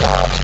Yeah.